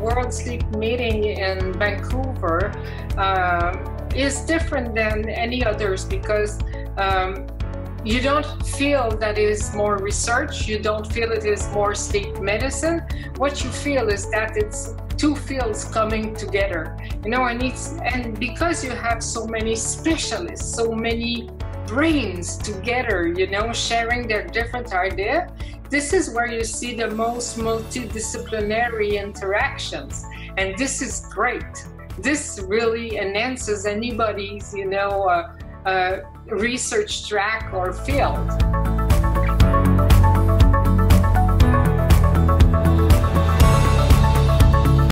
World Sleep meeting in Vancouver uh, is different than any others because um, you don't feel that it is more research, you don't feel it is more sleep medicine. What you feel is that it's two fields coming together. You know, and it's and because you have so many specialists, so many brains together, you know, sharing their different idea, this is where you see the most multidisciplinary interactions. And this is great. This really enhances anybody's, you know, uh, uh, research track or field.